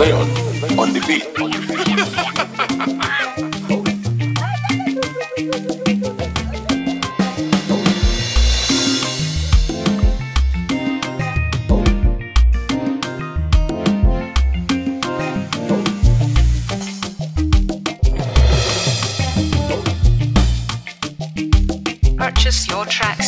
Zion on the beat. Purchase your tracks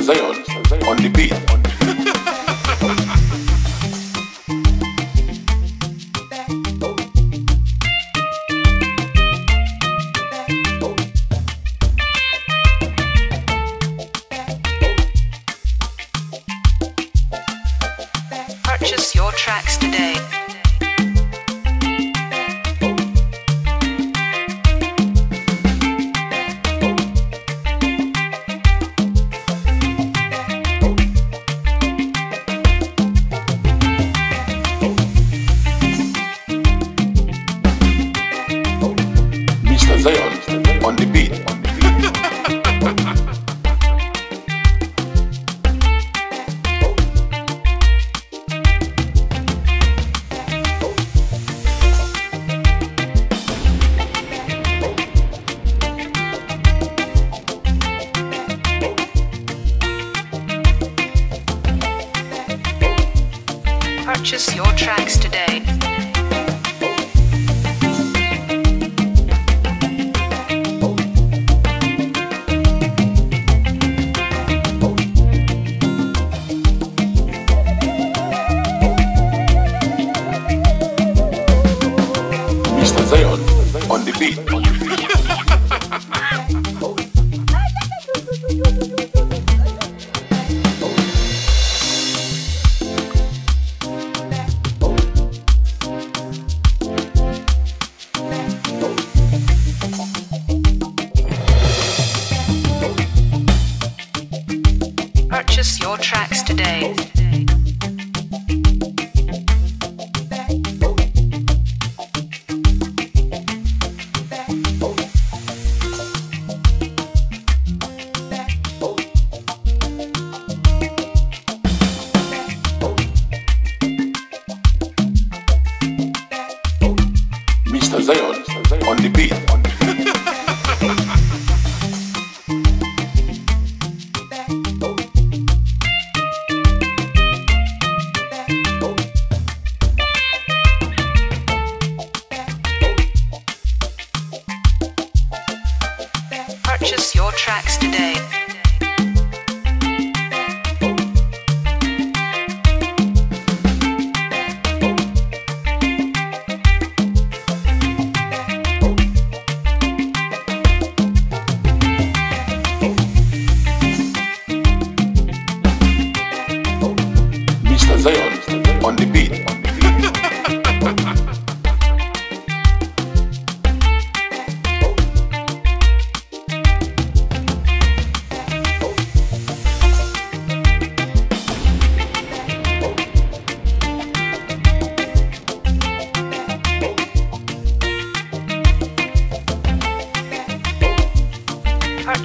Zion on the beat. Zion on the beat. Purchase your tracks today. Purchase your tracks today. Mr. Zion on the beat. Mr. Zion on the beat.